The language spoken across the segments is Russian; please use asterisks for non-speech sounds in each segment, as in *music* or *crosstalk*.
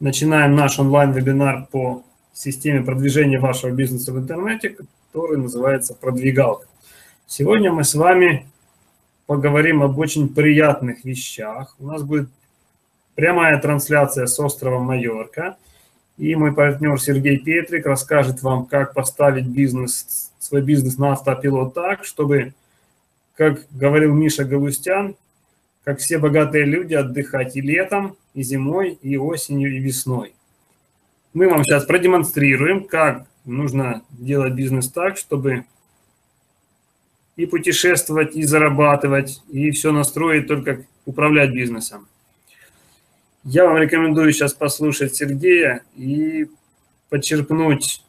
начинаем наш онлайн-вебинар по системе продвижения вашего бизнеса в интернете, который называется «Продвигалка». Сегодня мы с вами поговорим об очень приятных вещах. У нас будет прямая трансляция с острова Майорка. И мой партнер Сергей Петрик расскажет вам, как поставить бизнес, свой бизнес на автопилот так, чтобы, как говорил Миша Галустян, как все богатые люди, отдыхать и летом, и зимой, и осенью, и весной. Мы вам сейчас продемонстрируем, как нужно делать бизнес так, чтобы и путешествовать, и зарабатывать, и все настроить, только управлять бизнесом. Я вам рекомендую сейчас послушать Сергея и подчеркнуть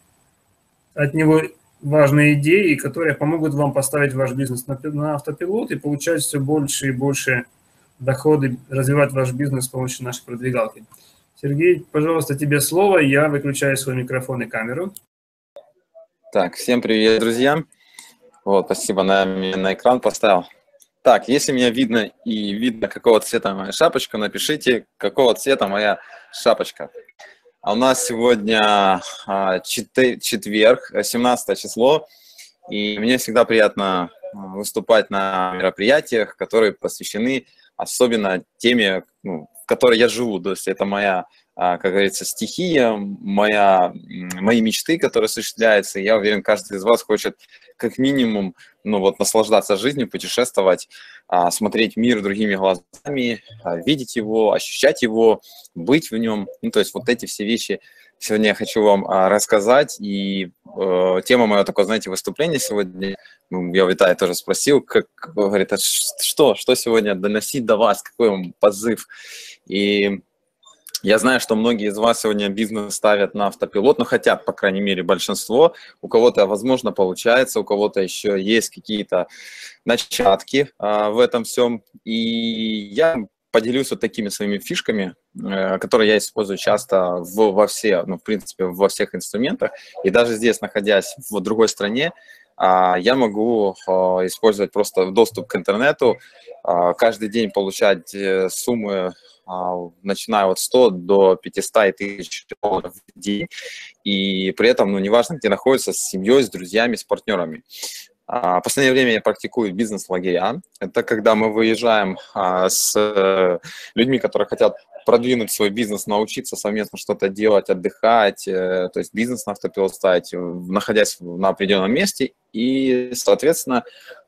от него важные идеи, которые помогут вам поставить ваш бизнес на автопилот и получать все больше и больше доходы, развивать ваш бизнес с помощью нашей продвигалки. Сергей, пожалуйста, тебе слово. Я выключаю свой микрофон и камеру. Так, всем привет, друзья. Вот, спасибо, на, на экран поставил. Так, если меня видно и видно, какого цвета моя шапочка, напишите, какого цвета моя шапочка. А у нас сегодня а, четверг, 17 число, и мне всегда приятно выступать на мероприятиях, которые посвящены особенно теме, ну, в которой я живу. То есть это моя, а, как говорится, стихия, моя, мои мечты, которые осуществляются. И я уверен, каждый из вас хочет как минимум ну, вот, наслаждаться жизнью, путешествовать, а, смотреть мир другими глазами, а, видеть его, ощущать его, быть в нем. Ну, то есть вот эти все вещи сегодня я хочу вам рассказать. И э, тема моего такого, знаете, выступления сегодня ну, я Виталий тоже спросил, как, говорит, а что, что сегодня доносить до вас, какой вам позыв? И я знаю, что многие из вас сегодня бизнес ставят на автопилот, но хотят, по крайней мере, большинство. У кого-то, возможно, получается, у кого-то еще есть какие-то начатки а, в этом всем. И я поделюсь вот такими своими фишками, э, которые я использую часто в, во все, ну, в принципе, во всех инструментах. И даже здесь, находясь в другой стране, а, я могу а, использовать просто доступ к интернету, а, каждый день получать э, суммы, начиная от 100 до 500 тысяч долларов в день, и при этом, ну, неважно, где находится, с семьей, с друзьями, с партнерами. В последнее время я практикую бизнес-лагеря. Это когда мы выезжаем с э, людьми, которые хотят продвинуть свой бизнес, научиться совместно что-то делать, отдыхать, э, то есть бизнес на автопилот ставить, находясь на определенном месте и, соответственно,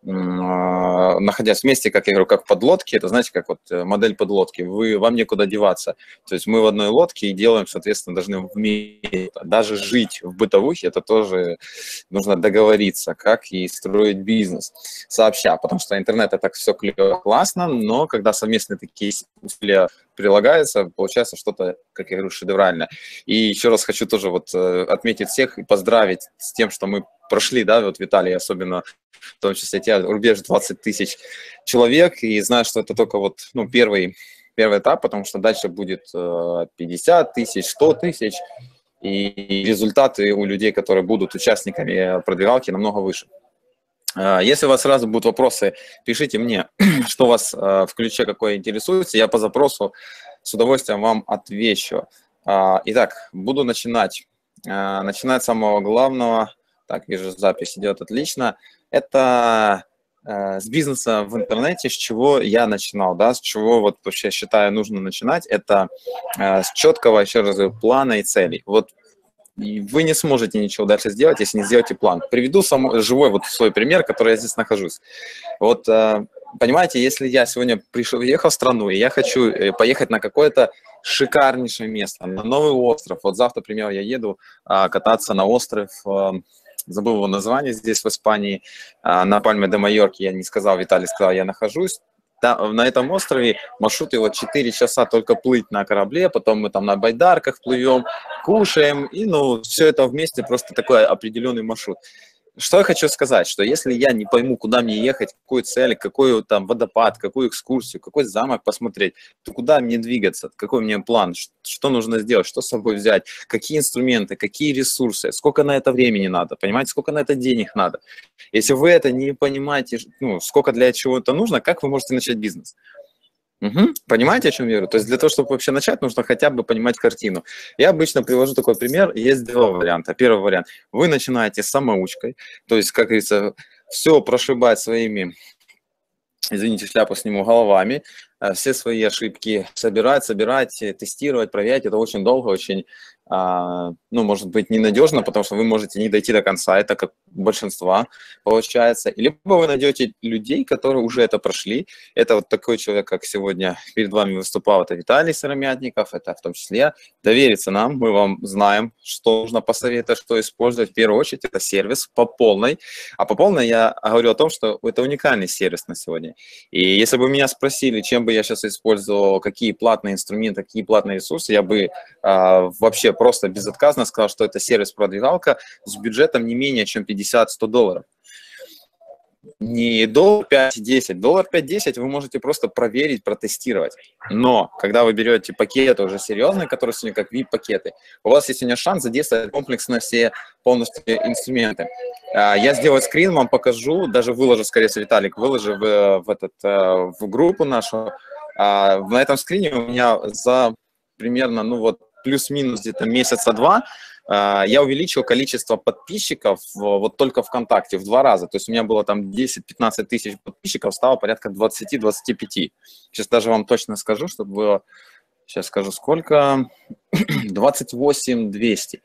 а, находясь вместе, как я говорю, как подлодки, это, знаете, как вот э, модель подлодки, вы, вам некуда деваться. То есть мы в одной лодке и делаем, соответственно, должны вместе. Даже жить в бытовухе, это тоже нужно договориться, как и строить бизнес сообща, потому что интернет это все клево, классно, но когда совместные такие усилия прилагаются, получается что-то, как я говорю, шедевральное. И еще раз хочу тоже вот э, отметить всех и поздравить с тем, что мы прошли, да, вот Виталий, особенно в том числе тебя, рубеж 20 тысяч человек, и знаю, что это только вот, ну, первый, первый этап, потому что дальше будет 50 э, тысяч, 100 тысяч, и результаты у людей, которые будут участниками продвигалки, намного выше. Э, если у вас сразу будут вопросы, пишите мне, *clears throat* что вас э, в ключе какой интересуется, я по запросу с удовольствием вам отвечу. Итак, буду начинать. Начинать с самого главного. Так, вижу, запись идет отлично. Это с бизнеса в интернете, с чего я начинал, да, с чего вот вообще считаю нужно начинать, это с четкого, еще раз говорю, плана и целей. Вот вы не сможете ничего дальше сделать, если не сделаете план. Приведу самый живой вот свой пример, который я здесь нахожусь. Вот э, понимаете, если я сегодня пришел, ехал в страну, и я хочу э, поехать на какое-то шикарнейшее место, на новый остров. Вот завтра, например, я еду а, кататься на остров а, забыл его название здесь, в Испании, а, на Пальме де Майорке, я не сказал, Виталий сказал, я нахожусь, там, на этом острове маршрут его 4 часа только плыть на корабле, потом мы там на байдарках плывем, кушаем, и ну, все это вместе просто такой определенный маршрут. Что я хочу сказать, что если я не пойму, куда мне ехать, какую цель, какой там водопад, какую экскурсию, какой замок посмотреть, то куда мне двигаться, какой мне план, что нужно сделать, что с собой взять, какие инструменты, какие ресурсы, сколько на это времени надо, понимаете, сколько на это денег надо. Если вы это не понимаете, ну, сколько для чего это нужно, как вы можете начать бизнес? Угу. Понимаете, о чем я говорю? То есть для того, чтобы вообще начать, нужно хотя бы понимать картину. Я обычно привожу такой пример. Есть два варианта. Первый вариант. Вы начинаете с самоучкой, то есть, как говорится, все прошибать своими извините, шляпу сниму головами, э, все свои ошибки собирать, собирать, тестировать, проверять. Это очень долго, очень ну, может быть, ненадежно, потому что вы можете не дойти до конца, это как большинства получается. Либо вы найдете людей, которые уже это прошли. Это вот такой человек, как сегодня перед вами выступал, это Виталий Сыромятников, это в том числе довериться нам, мы вам знаем, что нужно посоветовать, что использовать. В первую очередь это сервис по полной. А по полной я говорю о том, что это уникальный сервис на сегодня. И если бы меня спросили, чем бы я сейчас использовал, какие платные инструменты, какие платные ресурсы, я бы а, вообще просто безотказно сказал, что это сервис-продвигалка с бюджетом не менее чем 50-100 долларов. Не доллар 5-10, доллар 5-10 вы можете просто проверить, протестировать. Но когда вы берете пакеты уже серьезные, которые сегодня как VIP-пакеты, у вас есть сегодня шанс задействовать комплексно все полностью инструменты. А, я сделаю скрин, вам покажу, даже выложу, скорее всего, Виталик, выложу в, в, этот, э, в группу нашу. А, на этом скрине у меня за примерно, ну вот, плюс-минус где-то месяца два, а, я увеличил количество подписчиков вот только ВКонтакте в два раза. То есть у меня было там 10-15 тысяч подписчиков, стало порядка 20-25. Сейчас даже вам точно скажу, чтобы было... Сейчас скажу, сколько? *clears throat* 28 200.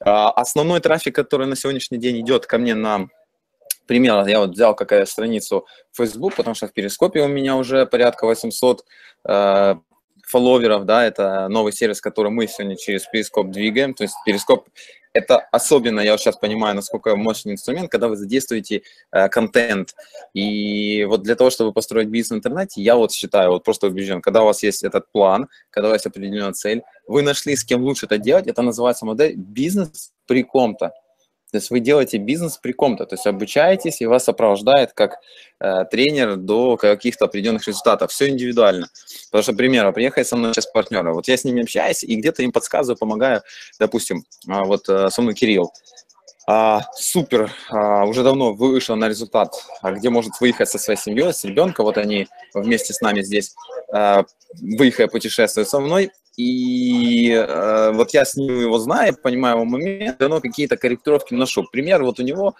А, основной трафик, который на сегодняшний день идет ко мне на пример, я вот взял какая страницу Facebook, потому что в Перископе у меня уже порядка 800 фолловеров, да, это новый сервис, который мы сегодня через Перископ двигаем, то есть Перископ это особенно, я сейчас понимаю, насколько мощный инструмент, когда вы задействуете э, контент. И вот для того, чтобы построить бизнес в интернете, я вот считаю, вот просто убежден, когда у вас есть этот план, когда у вас есть определенная цель, вы нашли, с кем лучше это делать, это называется модель бизнес при ком-то. То есть вы делаете бизнес при ком-то, то есть обучаетесь, и вас сопровождает как э, тренер до каких-то определенных результатов. Все индивидуально. Потому что, к примеру, приехали со мной сейчас партнеры, вот я с ними общаюсь, и где-то им подсказываю, помогаю, допустим, э, вот э, со мной Кирилл, а, супер, а, уже давно вышел на результат, а, где может выехать со своей семьей, с ребенком, вот они вместе с нами здесь, а, выехали путешествуют со мной, и э, вот я с ним его знаю, понимаю его момент, но какие-то корректировки ношу. Пример, вот у него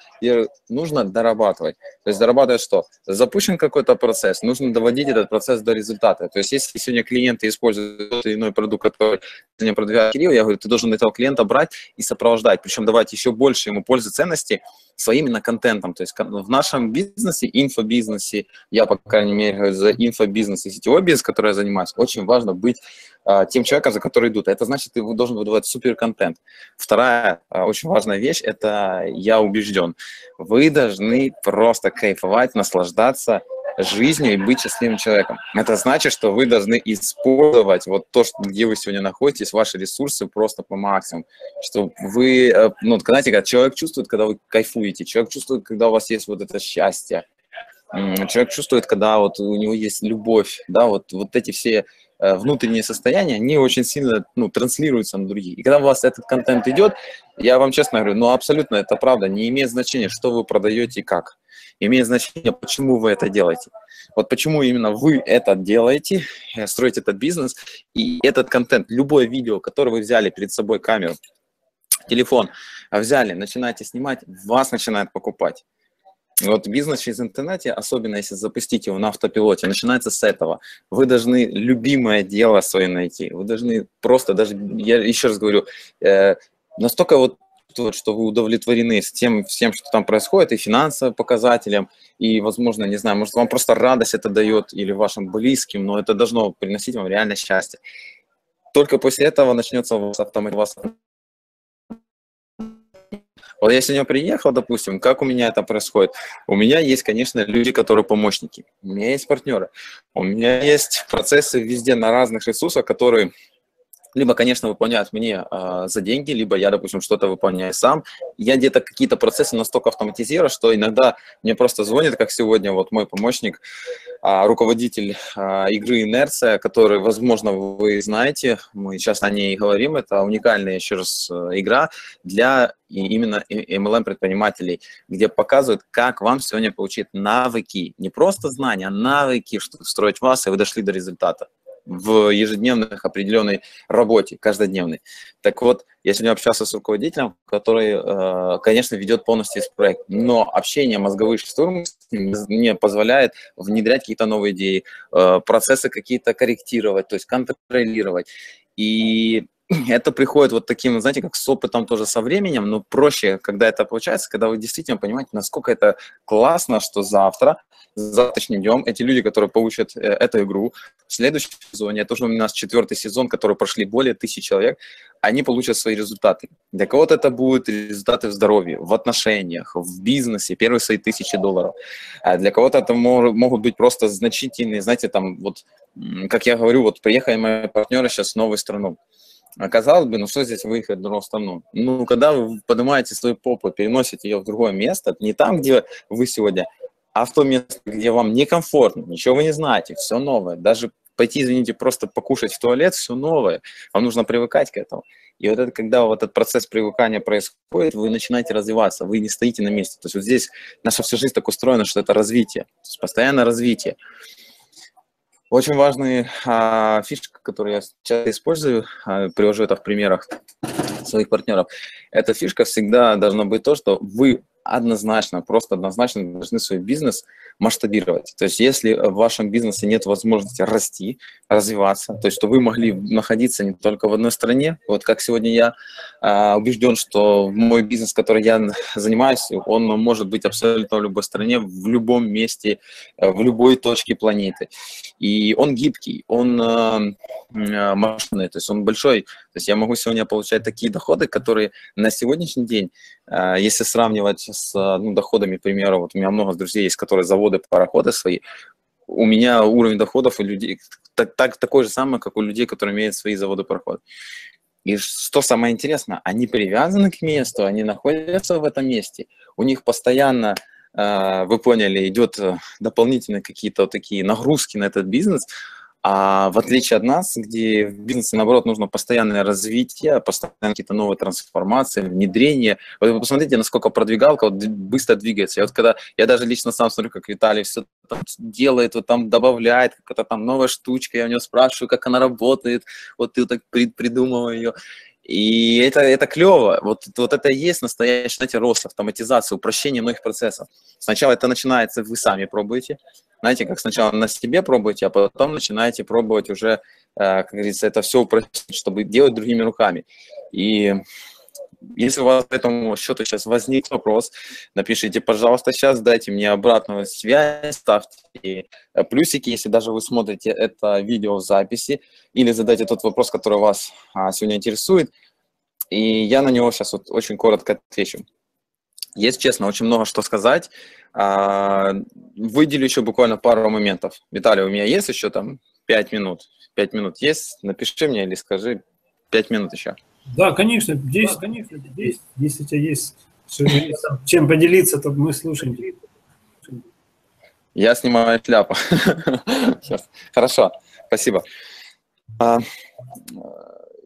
нужно дорабатывать. То есть дорабатывать что? Запущен какой-то процесс, нужно доводить этот процесс до результата. То есть если сегодня клиенты используют тот или иной продукт, который сегодня продвигает Кирилл, я говорю, ты должен этого клиента брать и сопровождать, причем давать еще больше ему пользы, ценности своим именно контентом. То есть в нашем бизнесе, инфобизнесе, я, по крайней мере, за инфобизнес и сетевой бизнес, который я занимаюсь, очень важно быть а, тем человеком, за который идут. Это значит, ты должен выдавать супер контент. Вторая а, очень важная вещь – это я убежден. Вы должны просто кайфовать, наслаждаться жизнью и быть счастливым человеком. Это значит, что вы должны использовать вот то, что, где вы сегодня находитесь, ваши ресурсы просто по максимуму. Что вы, э, ну, знаете, когда человек чувствует, когда вы кайфуете, человек чувствует, когда у вас есть вот это счастье, человек чувствует, когда вот у него есть любовь, да, вот, вот эти все Э, внутренние состояния, они очень сильно ну, транслируются на другие. И когда у вас этот контент идет, я вам честно говорю, ну абсолютно это правда, не имеет значения, что вы продаете и как. Имеет значение, почему вы это делаете. Вот почему именно вы это делаете, э, строите этот бизнес, и этот контент, любое видео, которое вы взяли перед собой камеру, телефон, взяли, начинаете снимать, вас начинают покупать. Вот бизнес через интернете, особенно если запустить его на автопилоте, начинается с этого. Вы должны любимое дело свое найти. Вы должны просто даже, я еще раз говорю, э, настолько вот что вы удовлетворены с тем, всем, что там происходит, и финансовым показателям, и, возможно, не знаю, может, вам просто радость это дает или вашим близким, но это должно приносить вам реальное счастье. Только после этого начнется у вас автоматизация вот я сегодня приехал, допустим, как у меня это происходит? У меня есть, конечно, люди, которые помощники. У меня есть партнеры. У меня есть процессы везде на разных ресурсах, которые либо, конечно, выполняют мне э, за деньги, либо я, допустим, что-то выполняю сам. Я где-то какие-то процессы настолько автоматизирую, что иногда мне просто звонит, как сегодня вот мой помощник, э, руководитель э, игры «Инерция», который, возможно, вы знаете, мы сейчас о ней говорим, это уникальная, еще раз, игра для именно MLM-предпринимателей, где показывают, как вам сегодня получить навыки, не просто знания, а навыки, чтобы строить вас, и вы дошли до результата в ежедневных определенной работе, каждодневной. Так вот, я сегодня общался с руководителем, который, э, конечно, ведет полностью весь проект, но общение мозговых штурм мне позволяет внедрять какие-то новые идеи, э, процессы какие-то корректировать, то есть контролировать. И *laughs* это приходит вот таким, знаете, как с опытом тоже со временем, но проще, когда это получается, когда вы действительно понимаете, насколько это классно, что завтра, завтрашним днем эти люди, которые получат э, эту игру в следующем сезоне, это уже у нас четвертый сезон, который прошли более тысячи человек, они получат свои результаты. Для кого-то это будут результаты в здоровье, в отношениях, в бизнесе, первые свои тысячи долларов. А для кого-то это могут быть просто значительные, знаете, там вот, как я говорю, вот приехали мои партнеры сейчас в новую страну. Оказалось бы, ну что здесь выехать другую страну? Ну, когда вы поднимаете свою попу, переносите ее в другое место, не там, где вы сегодня, а в то место, где вам некомфортно, ничего вы не знаете, все новое, даже пойти, извините, просто покушать в туалет, все новое, вам нужно привыкать к этому. И вот это, когда вот этот процесс привыкания происходит, вы начинаете развиваться, вы не стоите на месте. То есть вот здесь наша вся жизнь так устроена, что это развитие, постоянное развитие. Очень важная а, фишка, которую я часто использую, а, привожу это в примерах своих партнеров, эта фишка всегда должна быть то, что вы однозначно, просто однозначно должны свой бизнес масштабировать. То есть если в вашем бизнесе нет возможности расти, развиваться, то есть что вы могли находиться не только в одной стране, вот как сегодня я э, убежден, что мой бизнес, который я занимаюсь, он может быть абсолютно в любой стране, в любом месте, э, в любой точке планеты. И он гибкий, он э, масштабный, то есть он большой. То есть я могу сегодня получать такие доходы, которые на сегодняшний день, э, если сравнивать с ну, доходами, к примеру, вот у меня много друзей есть, которые заводы, пароходы свои, у меня уровень доходов у людей так, так, такой же самый, как у людей, которые имеют свои заводы пароходы. И что самое интересное, они привязаны к месту, они находятся в этом месте, у них постоянно, э, вы поняли, идет э, дополнительные какие-то вот такие нагрузки на этот бизнес, а в отличие от нас, где в бизнесе, наоборот, нужно постоянное развитие, постоянно какие-то новые трансформации, внедрение. Вот вы посмотрите, насколько продвигалка вот быстро двигается. Я вот когда, я даже лично сам смотрю, как Виталий все там делает, вот там добавляет, какая-то там новая штучка, я у него спрашиваю, как она работает, вот ты вот так придумываю ее. И это, это клево. Вот, вот это и есть настоящий, знаете, рост, автоматизация, упрощение многих процессов. Сначала это начинается, вы сами пробуете. Знаете, как сначала на себе пробуете, а потом начинаете пробовать уже, э, как говорится, это все упростить, чтобы делать другими руками. И если у вас по этому счету сейчас возник вопрос, напишите, пожалуйста, сейчас, дайте мне обратную связь, ставьте э, плюсики, если даже вы смотрите это видео в записи, или задайте тот вопрос, который вас а, сегодня интересует, и я на него сейчас вот очень коротко отвечу. Есть, честно, очень много что сказать. А, выделю еще буквально пару моментов. Виталий, у меня есть еще там пять минут? Пять минут есть? Напиши мне или скажи пять минут еще. Да, конечно, здесь, да, конечно, здесь, если у тебя есть чем поделиться, то мы слушаем. Я снимаю шляпу. *laughs* Хорошо, спасибо. А,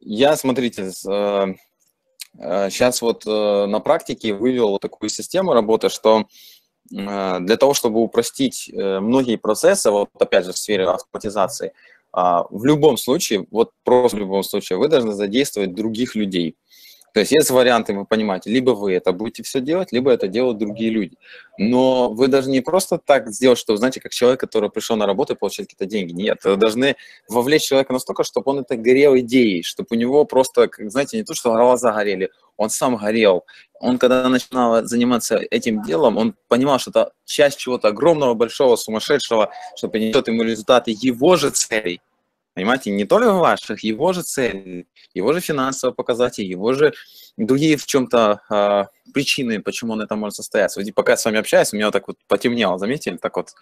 я, смотрите, сейчас вот э, на практике вывел такую систему работы, что э, для того, чтобы упростить э, многие процессы, вот опять же в сфере автоматизации, а, в любом случае, вот просто в любом случае, вы должны задействовать других людей. То есть есть варианты, вы понимаете, либо вы это будете все делать, либо это делают другие люди. Но вы должны не просто так сделать, что, знаете, как человек, который пришел на работу и получает какие-то деньги. Нет, вы должны вовлечь человека настолько, чтобы он это горел идеей, чтобы у него просто, знаете, не то, что глаза горели, он сам горел. Он, когда начинал заниматься этим делом, он понимал, что это часть чего-то огромного, большого, сумасшедшего, что принесет ему результаты его же целей. Понимаете, не только ваших, его же цели, его же финансовые показатели, его же другие в чем-то э, причины, почему он это может состояться. Вот, пока я с вами общаюсь, у меня вот так вот потемнело, заметили? Так вот,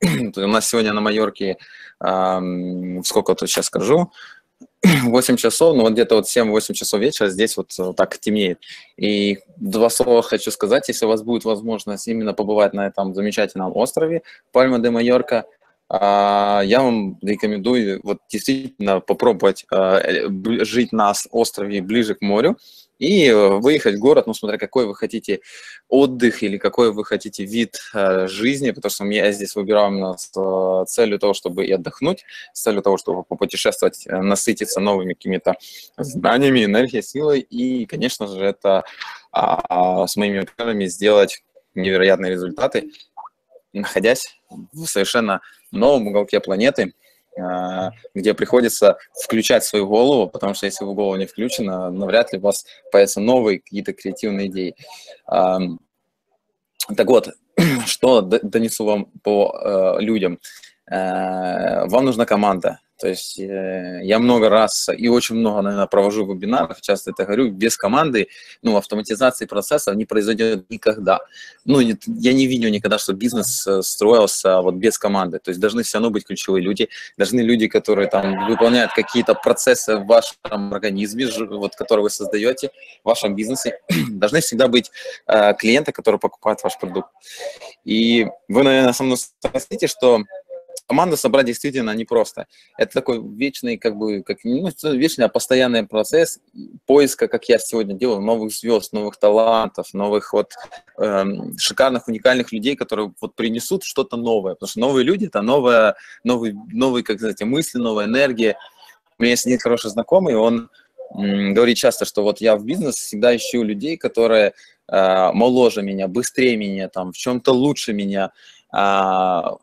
*clears throat* у нас сегодня на Майорке, э, сколько тут сейчас скажу, *clears throat* 8 часов, ну вот где-то вот 7-8 часов вечера здесь вот, вот так темнеет. И два слова хочу сказать, если у вас будет возможность именно побывать на этом замечательном острове Пальма де Майорка, а, я вам рекомендую вот действительно попробовать а, жить на острове ближе к морю и выехать в город, ну, смотря какой вы хотите отдых или какой вы хотите вид э, жизни, потому что я здесь выбирал именно с э, целью того, чтобы и отдохнуть, с целью того, чтобы попутешествовать, э, насытиться новыми какими-то знаниями, энергией, силой, и, конечно же, это а, с моими планами сделать невероятные результаты, находясь в совершенно новом уголке планеты, а, где приходится включать свою голову, потому что если в голову не включена, навряд ли у вас появятся новые какие-то креативные идеи. Так вот, *clears throat* что донесу вам по э, людям? Э, вам нужна команда, то есть э, я много раз и очень много, наверное, провожу вебинаров, часто это говорю, без команды, ну, автоматизации процессов не произойдет никогда. Ну, я не видел никогда, что бизнес э, строился вот без команды. То есть должны все равно быть ключевые люди, должны люди, которые там выполняют какие-то процессы в вашем организме, вот, которые вы создаете в вашем бизнесе. *clears throat* должны всегда быть э, клиенты, которые покупают ваш продукт. И вы, наверное, со мной согласитесь, что команду собрать действительно непросто. Это такой вечный, как бы, как, ну, вечный, а постоянный процесс поиска, как я сегодня делаю, новых звезд, новых талантов, новых вот эм, шикарных, уникальных людей, которые вот принесут что-то новое. Потому что новые люди – это новая, новый, новые, как знаете, мысли, новая энергия. У меня есть один хороший знакомый, он говорит часто, что вот я в бизнес всегда ищу людей, которые э, моложе меня, быстрее меня, там, в чем-то лучше меня, а,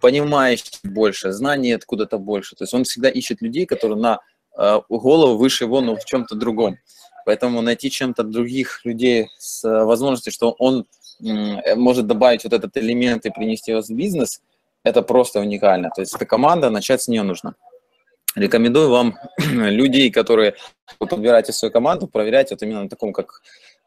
понимаешь больше, знаний откуда-то больше. То есть он всегда ищет людей, которые на а, голову выше его, но в чем-то другом. Поэтому найти чем-то других людей с возможностью, что он может добавить вот этот элемент и принести его в бизнес, это просто уникально. То есть эта команда, начать с нее нужно. Рекомендую вам *clears throat* людей, которые вы подбираете свою команду, проверять вот именно на таком, как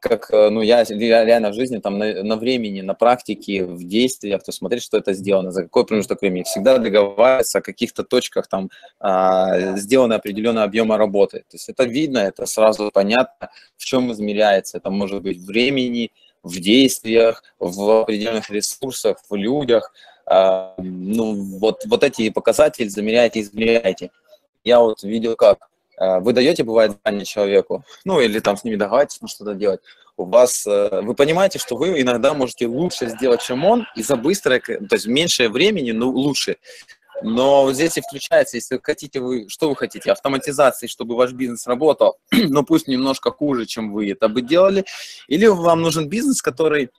как, э, ну, я реально в жизни, там, на, на времени, на практике, в действиях, то смотреть, что это сделано, за какой промежуток времени. Всегда договариваться о каких-то точках, там, а, сделаны определенный объема работы. То есть это видно, это сразу понятно, в чем измеряется. Это может быть времени, в действиях, в определенных ресурсах, в людях. А, ну, вот, вот эти показатели замеряйте, измеряйте. Я вот видел как вы даете, бывает, задание человеку, ну, или там с ними договариваетесь, ну, что-то делать, у вас, э, вы понимаете, что вы иногда можете лучше сделать, чем он, и за быстрое, то есть меньшее времени, но лучше. Но здесь и включается, если хотите вы, что вы хотите, автоматизации, чтобы ваш бизнес работал, *clears throat* но пусть немножко хуже, чем вы это бы делали, или вам нужен бизнес, который э,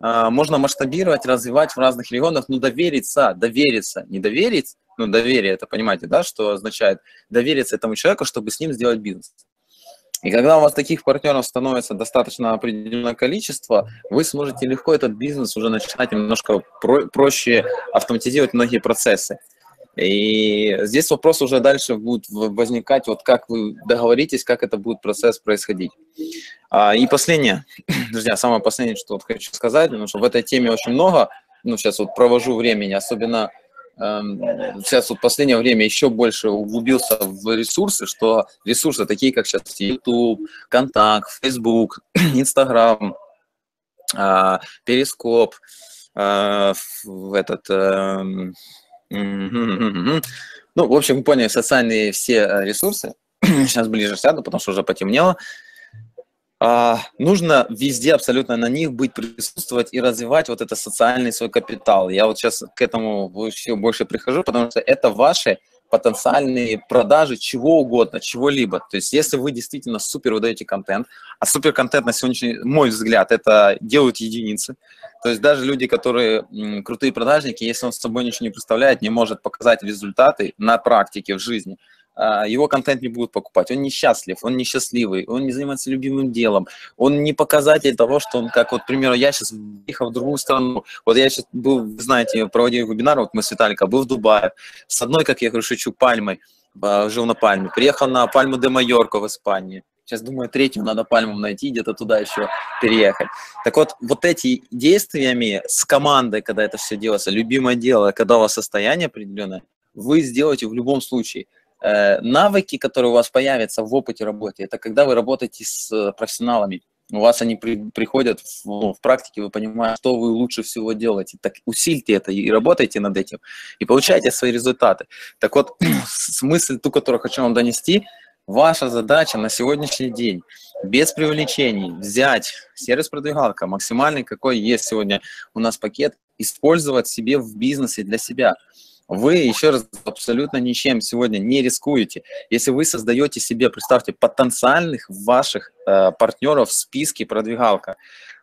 можно масштабировать, развивать в разных регионах, но довериться, довериться, не доверить, ну, доверие, это понимаете, да, что означает довериться этому человеку, чтобы с ним сделать бизнес. И когда у вас таких партнеров становится достаточно определенное количество, вы сможете легко этот бизнес уже начинать немножко про проще автоматизировать многие процессы. И здесь вопрос уже дальше будет возникать, вот как вы договоритесь, как это будет процесс происходить. А, и последнее, *clears throat* друзья, самое последнее, что вот хочу сказать, потому что в этой теме очень много, ну, сейчас вот провожу времени, особенно Эм, сейчас вот в последнее время еще больше углубился в ресурсы, что ресурсы такие, как сейчас YouTube, Контакт, Facebook, *clears throat* Instagram, а, Перископ, а, этот... Ну, в общем, поняли, социальные все ресурсы. *clears throat* Сейчас ближе сяду, потому что уже потемнело а, нужно везде абсолютно на них быть, присутствовать и развивать вот это социальный свой капитал. Я вот сейчас к этому все больше прихожу, потому что это ваши потенциальные продажи чего угодно, чего-либо. То есть если вы действительно супер выдаете контент, а супер контент на сегодняшний, мой взгляд, это делают единицы. То есть даже люди, которые крутые продажники, если он с собой ничего не представляет, не может показать результаты на практике в жизни – его контент не будут покупать. Он несчастлив, он несчастливый, он не занимается любимым делом, он не показатель того, что он, как вот, к примеру, я сейчас ехал в другую страну, вот я сейчас был, знаете, проводил вебинар, вот мы с Виталиком, был в Дубае, с одной, как я говорю, шучу, пальмой, а, жил на пальме, приехал на пальму де Майорко в Испании, Сейчас думаю, третью надо пальму найти, где-то туда еще переехать. Так вот, вот эти действиями с командой, когда это все делается, любимое дело, когда у вас состояние определенное, вы сделаете в любом случае. Э, навыки, которые у вас появятся в опыте работы, это когда вы работаете с э, профессионалами. У вас они при, приходят в, ну, в практике, вы понимаете, что вы лучше всего делаете. Так усильте это и работайте над этим, и получайте свои результаты. Так вот, *clears throat* смысл, ту, которую хочу вам донести, ваша задача на сегодняшний день без привлечений взять сервис-продвигалка, максимальный, какой есть сегодня у нас пакет, использовать себе в бизнесе для себя – вы, еще раз, абсолютно ничем сегодня не рискуете. Если вы создаете себе, представьте, потенциальных ваших партнеров в списке продвигалка,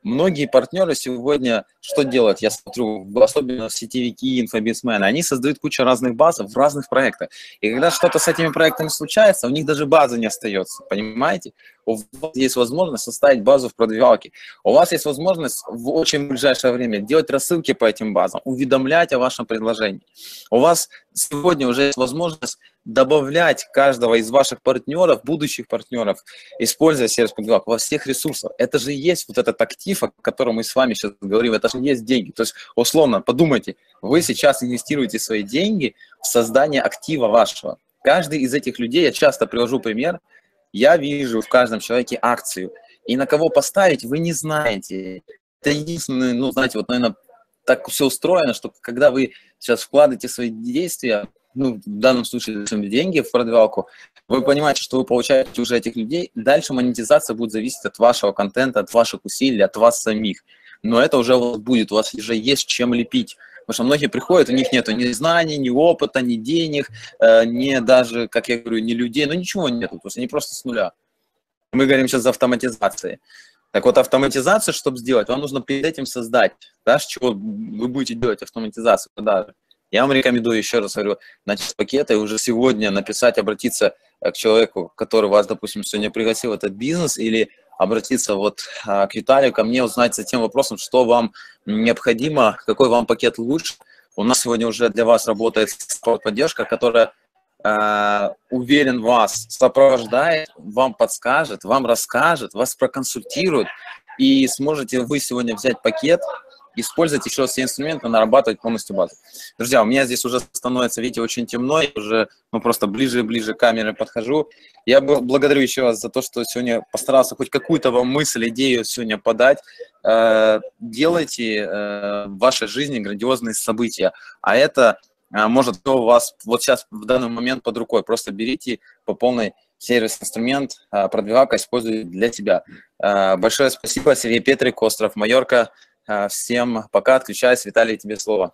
многие партнеры сегодня что делают? Я смотрю, особенно сетевики, инфобизмены, они создают кучу разных баз в разных проектах. И когда что-то с этими проектами случается, у них даже базы не остается, понимаете? У вас есть возможность составить базу в продвигалке. У вас есть возможность в очень ближайшее время делать рассылки по этим базам, уведомлять о вашем предложении. У вас сегодня уже есть возможность добавлять каждого из ваших партнеров, будущих партнеров, используя сервис продвигалок во всех ресурсах. Это же есть вот этот актив, о котором мы с вами сейчас говорим, это же есть деньги. То есть, условно, подумайте, вы сейчас инвестируете свои деньги в создание актива вашего. Каждый из этих людей, я часто привожу пример, я вижу в каждом человеке акцию. И на кого поставить, вы не знаете. Это единственное, ну, знаете, вот, наверное, так все устроено, что когда вы сейчас вкладываете свои действия, ну, в данном случае деньги в продвигалку, вы понимаете, что вы получаете уже этих людей, дальше монетизация будет зависеть от вашего контента, от ваших усилий, от вас самих. Но это уже у вас будет, у вас уже есть чем лепить. Потому что многие приходят, у них нет ни знаний, ни опыта, ни денег, э, ни даже, как я говорю, ни людей, ну ничего нет, то есть они просто с нуля. Мы говорим сейчас за автоматизацией. Так вот, автоматизацию, чтобы сделать, вам нужно перед этим создать, да, с чего вы будете делать автоматизацию. Да. Я вам рекомендую, еще раз говорю, начать с пакета и уже сегодня написать, обратиться э, к человеку, который вас, допустим, сегодня пригласил в этот бизнес, или обратиться вот а, к Виталию, ко мне, узнать за тем вопросом, что вам необходимо, какой вам пакет лучше. У нас сегодня уже для вас работает поддержка, которая э, уверен вас сопровождает, вам подскажет, вам расскажет, вас проконсультирует, и сможете вы сегодня взять пакет, использовать еще все инструменты, нарабатывать полностью базу. Друзья, у меня здесь уже становится, видите, очень темно, я уже ну, просто ближе и ближе к камере подхожу. Я благодарю еще раз за то, что сегодня постарался хоть какую-то вам мысль, идею сегодня подать. Э, делайте э, в вашей жизни грандиозные события, а это э, может у вас вот сейчас в данный момент под рукой. Просто берите по полной сервис-инструмент, продвигалка используйте для себя. Большое спасибо, Сергей Петрик, Остров Майорка. Всем пока, отключаюсь. Виталий, тебе слово.